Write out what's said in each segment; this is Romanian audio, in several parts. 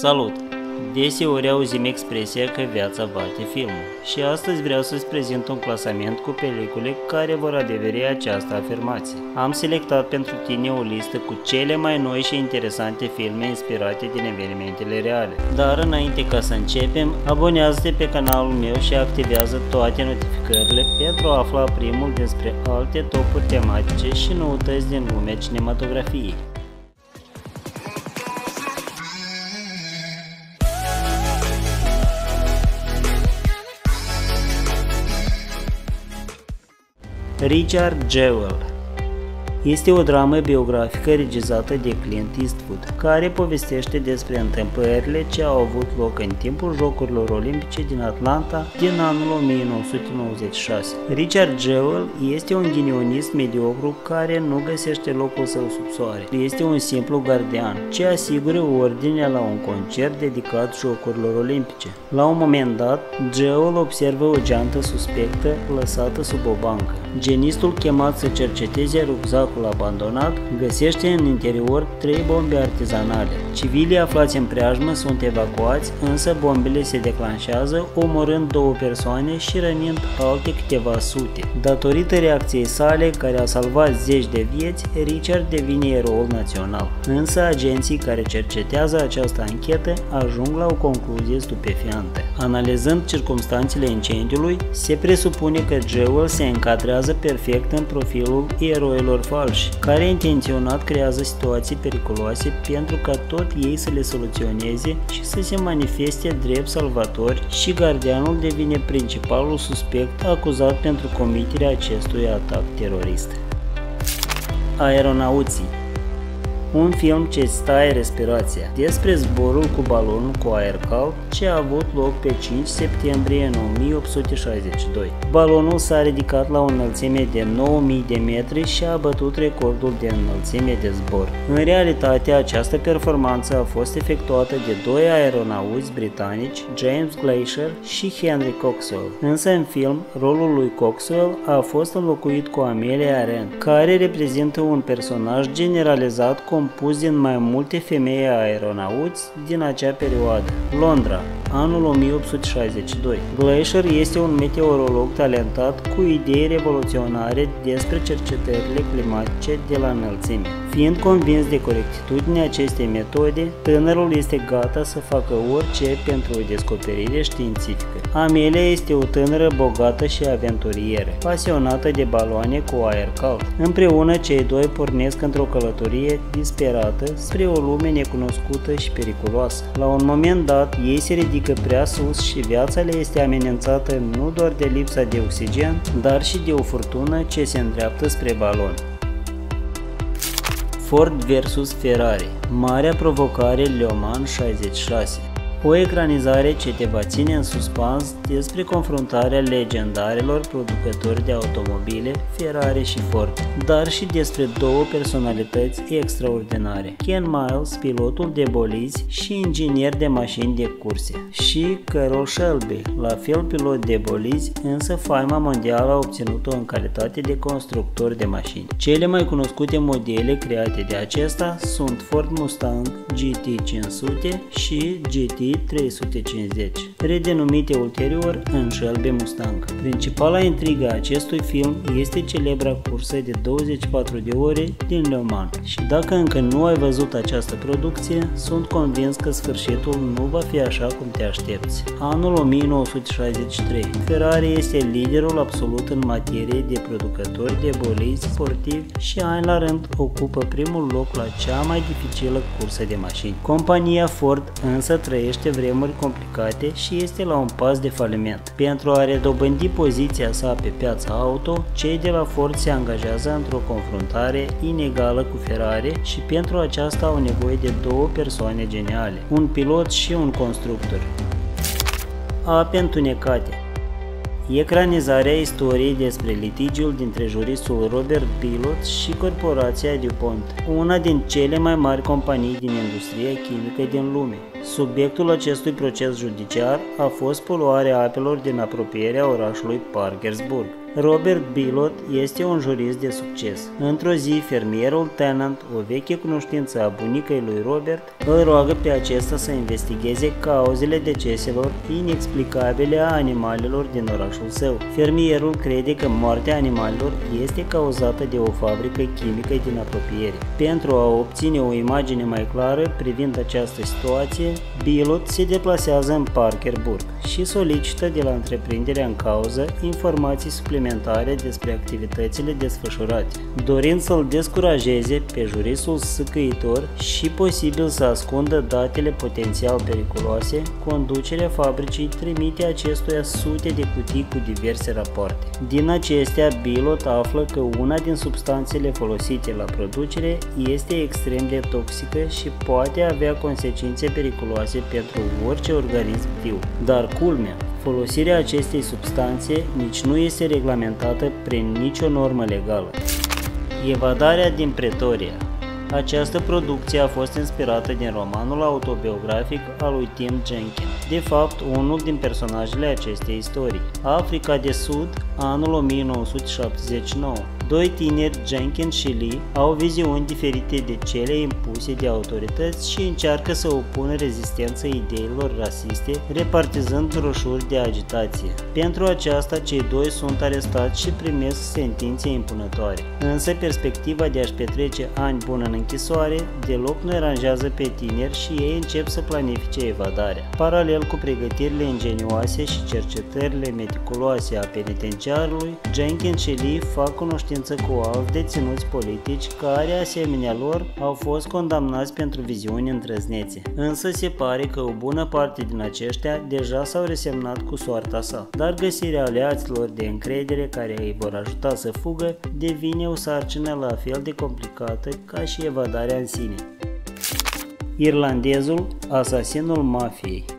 Salut! Deseori auzim expresia că viața bate filmul și astăzi vreau să-ți prezint un clasament cu pelicule care vor adeveri această afirmație. Am selectat pentru tine o listă cu cele mai noi și interesante filme inspirate din evenimentele reale. Dar înainte ca să începem, abonează-te pe canalul meu și activează toate notificările pentru a afla primul despre alte topuri tematice și noutăți din lumea cinematografiei. Richard Jewell este o dramă biografică regizată de Clint Eastwood, care povestește despre întâmplările ce au avut loc în timpul Jocurilor Olimpice din Atlanta din anul 1996. Richard Jewell este un ghinionist mediocru care nu găsește locul său sub soare. Este un simplu gardian, ce asigură ordinea la un concert dedicat Jocurilor Olimpice. La un moment dat, Jewell observă o geantă suspectă lăsată sub o bancă. Genistul chemat să cerceteze rucsacul sacul abandonat, găsește în interior trei bombe artizanale. Civilii aflați în preajmă sunt evacuați, însă bombele se declanșează, omorând două persoane și rănind alte câteva sute. Datorită reacției sale, care a salvat zeci de vieți, Richard devine eroul național. Însă agenții care cercetează această anchetă ajung la o concluzie stupefiantă. Analizând circumstanțele incendiului, se presupune că Jewel se încadrează perfect în profilul eroilor falși, care intenționat creează situații periculoase pentru ca tot ei să le soluționeze și să se manifeste drept salvatori și gardianul devine principalul suspect acuzat pentru comiterea acestui atac terorist. Aeronauții un film ce stai respirația, despre zborul cu balonul cu aer cald ce a avut loc pe 5 septembrie în 1862. Balonul s-a ridicat la o înălțime de 9000 de metri și a bătut recordul de înălțime de zbor. În realitate, această performanță a fost efectuată de doi aeronauți britanici, James Glacier și Henry Coxwell. Însă în film, rolul lui Coxwell a fost înlocuit cu Amelia Aren, care reprezintă un personaj generalizat cu compus din mai multe femei aeronauți din acea perioadă. Londra, anul 1862. Glacier este un meteorolog talentat cu idei revoluționare despre cercetările climatice de la înălțime. Fiind convins de corectitudinea acestei metode, tânărul este gata să facă orice pentru o descoperire științifică. Amelia este o tânără bogată și aventurieră, pasionată de baloane cu aer cald. Împreună, cei doi pornesc într-o călătorie disperată spre o lume necunoscută și periculoasă. La un moment dat, ei se ridică prea sus și viața le este amenințată nu doar de lipsa de oxigen, dar și de o furtună ce se îndreaptă spre balon. Ford vs Ferrari Marea provocare Le Mans 66 o ecranizare ce te va ține în suspans despre confruntarea legendarelor producători de automobile, Ferrari și Ford, dar și despre două personalități extraordinare, Ken Miles, pilotul de bolizi și inginer de mașini de curse, și Carol Shelby, la fel pilot de bolizi, însă faima mondială a obținut-o în calitate de constructor de mașini. Cele mai cunoscute modele create de acesta sunt Ford Mustang GT500 și GT 350, redenumite ulterior în Shelby Mustang. Principala intrigă a acestui film este celebra cursă de 24 de ore din Le Mans și dacă încă nu ai văzut această producție, sunt convins că sfârșitul nu va fi așa cum te aștepți. Anul 1963. Ferrari este liderul absolut în materie de producători de bolizi sportivi și an la rând ocupă primul loc la cea mai dificilă cursă de mașini. Compania Ford însă trăiește trăiește vremuri complicate și este la un pas de faliment. Pentru a redobândi poziția sa pe piața auto, cei de la Ford se angajează într-o confruntare inegală cu Ferrari și pentru aceasta au nevoie de două persoane geniale, un pilot și un constructor. Ape întunecate Ecranizarea istoriei despre litigiul dintre juristul Robert Pilot și corporația DuPont, una din cele mai mari companii din industria chimică din lume. Subiectul acestui proces judiciar a fost poluarea apelor din apropierea orașului Parkersburg. Robert Bilot este un jurist de succes. Într-o zi, fermierul Tennant, o veche cunoștință a bunicăi lui Robert, îl roagă pe acesta să investigheze cauzele deceselor inexplicabile a animalelor din orașul său. Fermierul crede că moartea animalelor este cauzată de o fabrică chimică din apropiere. Pentru a obține o imagine mai clară privind această situație, Bilot se deplasează în Parkerburg și solicită de la întreprinderea în cauză informații suplimentare suplimentare despre activitățile desfășurate, dorind să-l descurajeze pe juristul săcăitor și posibil să ascundă datele potențial periculoase, conducerea fabricii trimite acestuia sute de cutii cu diverse rapoarte. Din acestea, Bilot află că una din substanțele folosite la producere este extrem de toxică și poate avea consecințe periculoase pentru orice organism viu. Dar culmea, Folosirea acestei substanțe nici nu este reglementată prin nicio normă legală. Evadarea din Pretoria această producție a fost inspirată din romanul autobiografic al lui Tim Jenkins, de fapt unul din personajele acestei istorii. Africa de Sud, anul 1979. Doi tineri, Jenkins și Lee, au viziuni diferite de cele impuse de autorități și încearcă să opună rezistență ideilor rasiste, repartizând broșuri de agitație. Pentru aceasta, cei doi sunt arestați și primesc sentințe impunătoare. Însă, perspectiva de a-și petrece ani buni în închisoare deloc nu aranjează pe tineri și ei încep să planifice evadarea. Paralel cu pregătirile ingenioase și cercetările meticuloase a penitenciarului, Jenkins și Lee fac cunoștință cunoștință cu alți deținuți politici care, asemenea lor, au fost condamnați pentru viziuni îndrăznețe. Însă se pare că o bună parte din aceștia deja s-au resemnat cu soarta sa, dar găsirea aliaților de încredere care îi vor ajuta să fugă devine o sarcină la fel de complicată ca și evadarea în sine. Irlandezul, asasinul mafiei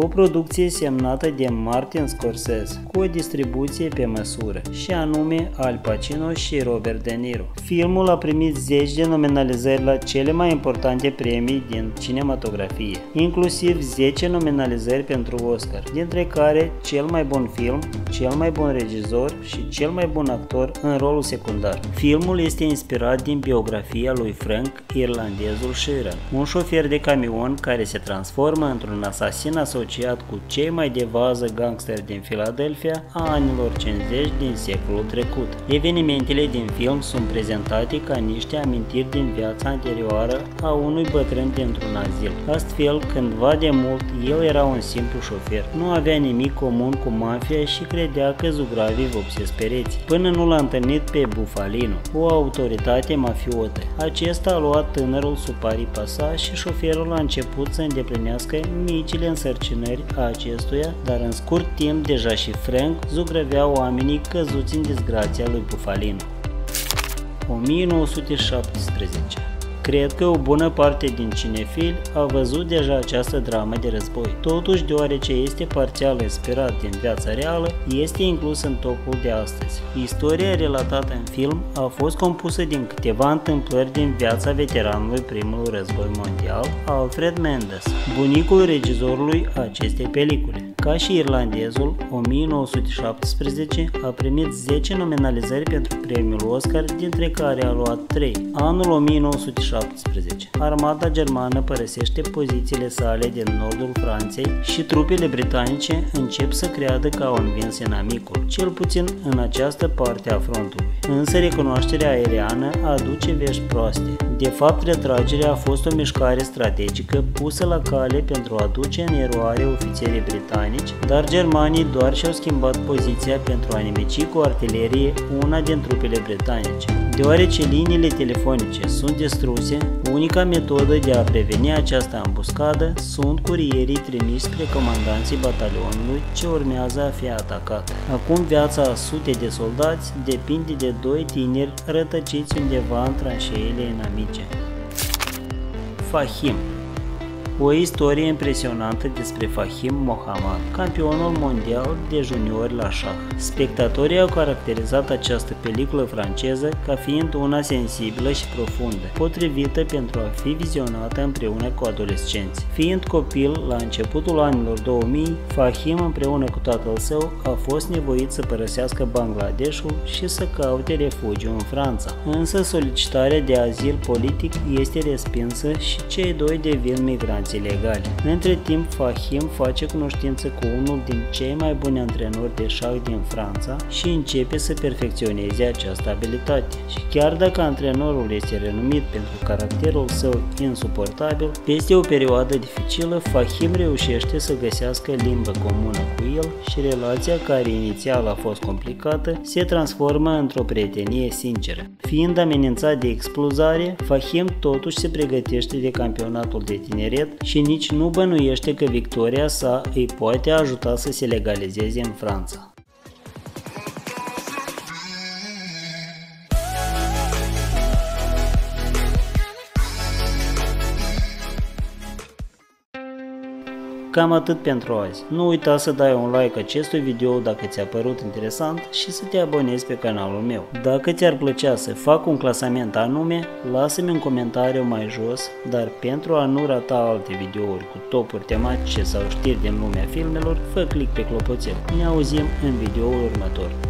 o producție semnată de Martin Scorsese, cu o distribuție pe măsură, și anume Al Pacino și Robert De Niro. Filmul a primit zeci de nominalizări la cele mai importante premii din cinematografie, inclusiv 10 nominalizări pentru Oscar, dintre care cel mai bun film, cel mai bun regizor și cel mai bun actor în rolul secundar. Filmul este inspirat din biografia lui Frank, irlandezul Sheeran, un șofer de camion care se transformă într-un asasin asociat asociat cu cei mai de vază gangsteri din Philadelphia a anilor 50 din secolul trecut. Evenimentele din film sunt prezentate ca niște amintiri din viața anterioară a unui bătrân dintr-un azil. Astfel, cândva de mult, el era un simplu șofer. Nu avea nimic comun cu mafia și credea că zugravii vopsesc pereți, până nu l-a întâlnit pe Bufalino, o autoritate mafiotă. Acesta a luat tânărul sub aripa sa și șoferul a început să îndeplinească micile însărcinări susțineri a acestuia, dar în scurt timp deja și Frank zugrăvea oamenii căzuți în disgrația lui Bufalino. 1917 Cred că o bună parte din cinefili a văzut deja această dramă de război. Totuși, deoarece este parțial inspirat din viața reală, este inclus în topul de astăzi. Istoria relatată în film a fost compusă din câteva întâmplări din viața veteranului primului război mondial, Alfred Mendes, bunicul regizorului acestei pelicule. Ca și irlandezul, 1917 a primit 10 nominalizări pentru premiul Oscar, dintre care a luat 3. Anul 1917, armata germană părăsește pozițiile sale din nordul Franței și trupele britanice încep să creadă că au învins inamicul, cel puțin în această parte a frontului. Însă recunoașterea aeriană aduce vești proaste. De fapt, retragerea a fost o mișcare strategică pusă la cale pentru a duce în eroare ofițerii britanici, dar germanii doar și-au schimbat poziția pentru a nimici cu artilerie una din trupele britanice. Deoarece liniile telefonice sunt distruse, unica metodă de a preveni această ambuscadă sunt curierii trimiși spre comandanții batalionului ce urmează a fi atacat. Acum viața a sute de soldați depinde de doi tineri rătăciți undeva în future for him. O istorie impresionantă despre Fahim Mohammad, campionul mondial de juniori la șah. Spectatorii au caracterizat această peliculă franceză ca fiind una sensibilă și profundă, potrivită pentru a fi vizionată împreună cu adolescenți. Fiind copil la începutul anilor 2000, Fahim împreună cu tatăl său a fost nevoit să părăsească Bangladeshul și să caute refugiu în Franța. Însă solicitarea de azil politic este respinsă și cei doi devin migranți ilegali. Între timp, Fahim face cunoștință cu unul din cei mai buni antrenori de șah din Franța și începe să perfecționeze această abilitate. Și chiar dacă antrenorul este renumit pentru caracterul său insuportabil, peste o perioadă dificilă, Fahim reușește să găsească limbă comună cu el și relația care inițial a fost complicată se transformă într-o prietenie sinceră. Fiind amenințat de explozare, Fahim totuși se pregătește de campionatul de tineret și nici nu bănuiește că victoria sa îi poate ajuta să se legalizeze în Franța. Cam atât pentru azi. Nu uita să dai un like acestui video dacă ți-a părut interesant și să te abonezi pe canalul meu. Dacă ți-ar plăcea să fac un clasament anume, lasă-mi un comentariu mai jos, dar pentru a nu rata alte videouri cu topuri tematice sau știri din lumea filmelor, fă click pe clopoțel. Ne auzim în videoul următor.